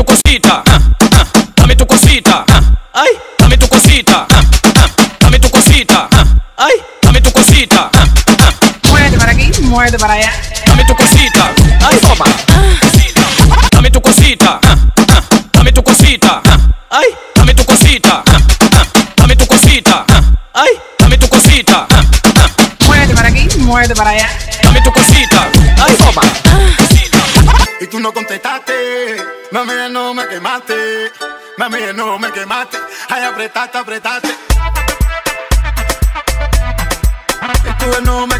tu cosita, ah, ah, dame tu cosita, ah, ay, dame tu cosita, ah, ah, dame tu cosita, ah, ay, dame tu cosita, ah, ah, Muévete para aquí, muévete para allá. dame tu cosita, ay, toma, dame tu cosita, ah, ah, dame tu cosita, ah, ay, dame tu cosita, ah, ah, dame tu cosita, ah, ay, dame tu cosita, ah, ah, Muévete para aquí, muévete para allá. dame tu cosita, ay, toma. Y tú no contestaste, mami, no me quemaste, mami, no me quemaste, ay, apretaste, apretaste. Tú no me